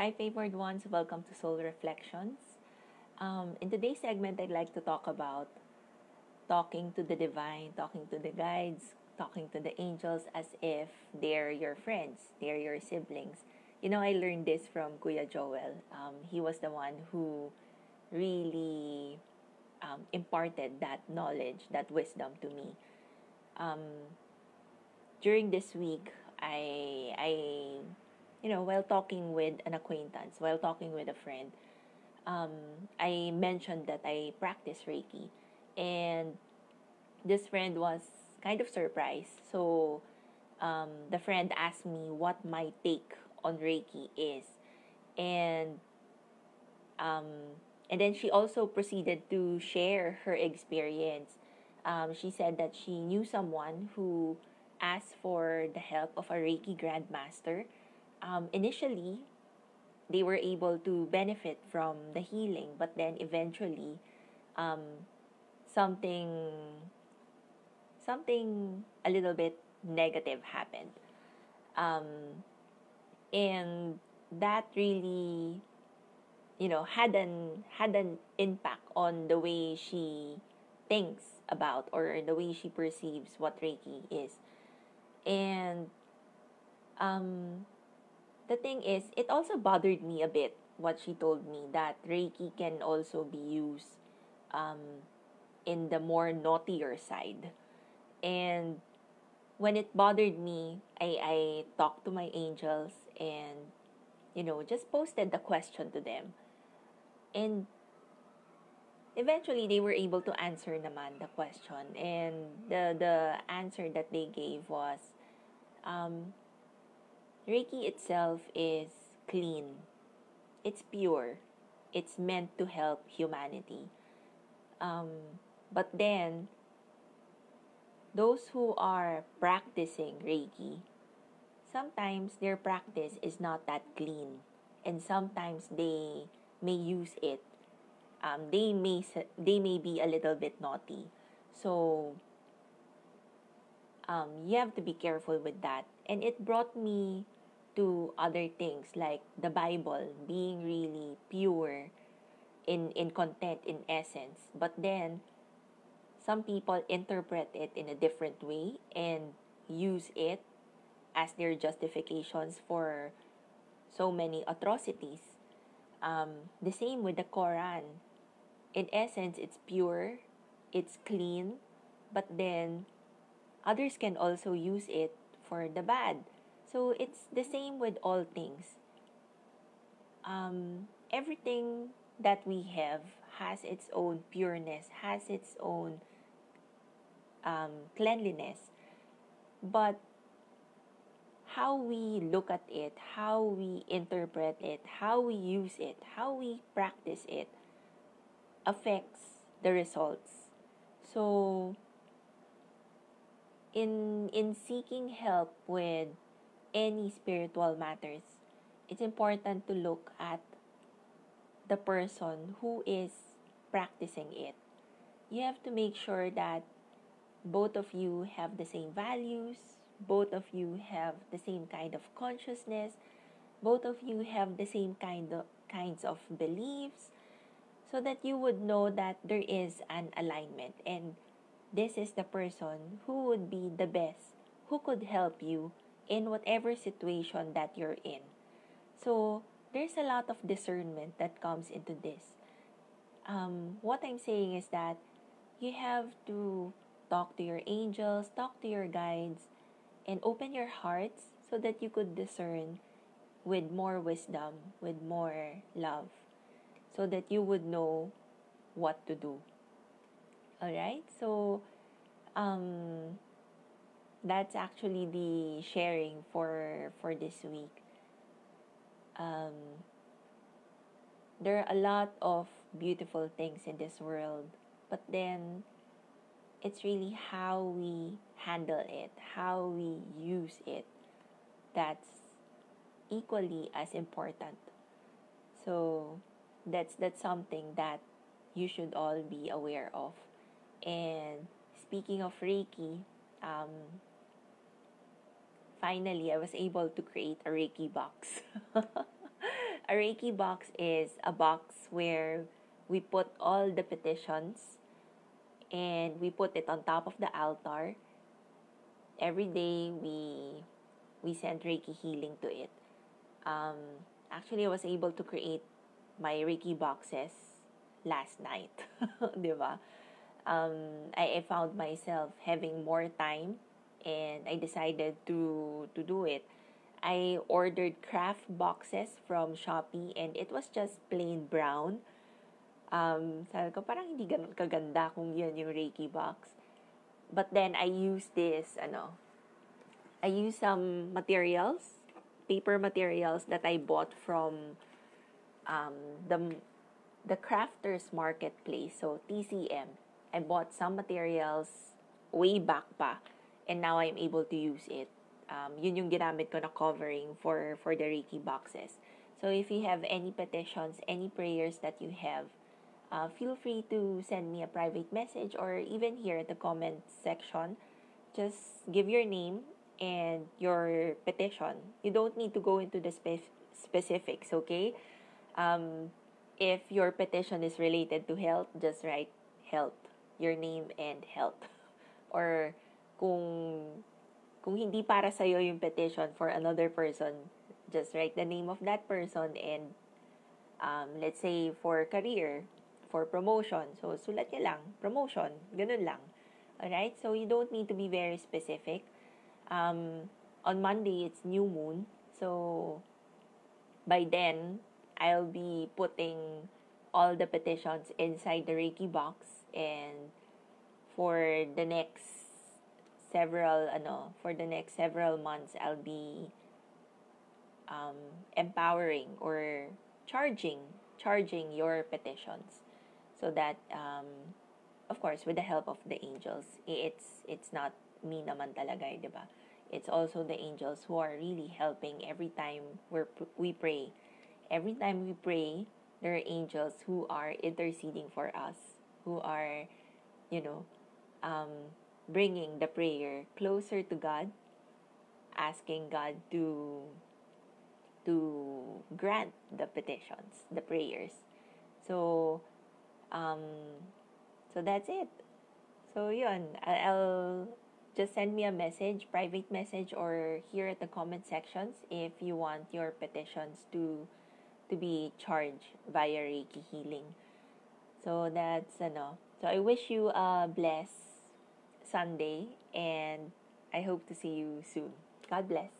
Hi, favored ones. Welcome to Soul Reflections. Um, in today's segment, I'd like to talk about talking to the divine, talking to the guides, talking to the angels as if they're your friends, they're your siblings. You know, I learned this from Kuya Joel. Um, he was the one who really um, imparted that knowledge, that wisdom to me. Um, during this week, I, I, you know, while talking with an acquaintance, while talking with a friend, um, I mentioned that I practice Reiki, and this friend was kind of surprised. So, um, the friend asked me what my take on Reiki is, and um, and then she also proceeded to share her experience. Um, she said that she knew someone who asked for the help of a Reiki Grandmaster. Um, initially, they were able to benefit from the healing, but then eventually, um, something something a little bit negative happened, um, and that really, you know, had an had an impact on the way she thinks about or the way she perceives what Reiki is. And um, the thing is, it also bothered me a bit what she told me that Reiki can also be used um, in the more naughtier side. And when it bothered me, I, I talked to my angels and, you know, just posted the question to them. And eventually they were able to answer naman the question and the the answer that they gave was um, Reiki itself is clean. It's pure. It's meant to help humanity. Um, but then those who are practicing Reiki sometimes their practice is not that clean. And sometimes they may use it. Um, they may they may be a little bit naughty. So um, you have to be careful with that. And it brought me to other things like the Bible being really pure in in content in essence. But then some people interpret it in a different way and use it as their justifications for so many atrocities. Um, the same with the Quran in essence, it's pure, it's clean, but then others can also use it for the bad. So it's the same with all things. Um, everything that we have has its own pureness, has its own um, cleanliness. But how we look at it, how we interpret it, how we use it, how we practice it affects the results. So in in seeking help with any spiritual matters, it's important to look at the person who is practicing it. You have to make sure that both of you have the same values, both of you have the same kind of consciousness, both of you have the same kind of kinds of beliefs, so that you would know that there is an alignment and this is the person who would be the best who could help you in whatever situation that you're in so there's a lot of discernment that comes into this um, what i'm saying is that you have to talk to your angels talk to your guides and open your hearts so that you could discern with more wisdom with more love so that you would know what to do. All right? So um that's actually the sharing for for this week. Um there are a lot of beautiful things in this world, but then it's really how we handle it, how we use it that's equally as important. So that's that's something that you should all be aware of. And speaking of Reiki, um, finally I was able to create a Reiki box. a Reiki box is a box where we put all the petitions and we put it on top of the altar. Every day we we send Reiki healing to it. Um, actually, I was able to create my Reiki boxes last night, di ba? Um, I, I found myself having more time and I decided to to do it. I ordered craft boxes from Shopee and it was just plain brown. Um, sabi ko, parang hindi ganun kaganda kung yun yung Reiki box. But then, I used this, ano, I used some materials, paper materials that I bought from um, the, the Crafters Marketplace, so TCM. I bought some materials way back pa, and now I'm able to use it. Um, yun yung ginamit ko na covering for, for the Reiki boxes. So if you have any petitions, any prayers that you have, uh, feel free to send me a private message or even here at the comment section. Just give your name and your petition. You don't need to go into the spe- specifics, okay? Um, if your petition is related to health, just write health, your name and health. Or kung kung hindi para sa yung petition for another person, just write the name of that person and um, let's say for career, for promotion. So, sulat niya lang, promotion, ganun lang. Alright? So, you don't need to be very specific. Um, on Monday, it's new moon. So, by then, I'll be putting all the petitions inside the Reiki box and for the next several ano for the next several months I'll be um, empowering or charging charging your petitions so that um, of course with the help of the angels it's it's not me naman talaga eh, 'di ba? It's also the angels who are really helping every time we we pray. Every time we pray there are angels who are interceding for us who are you know um, bringing the prayer closer to God asking God to to grant the petitions the prayers so um, so that's it. So yun, I'll just send me a message, private message, or here at the comment sections if you want your petitions to to be charged via Reiki healing. So that's ano. So I wish you a blessed Sunday and I hope to see you soon. God bless.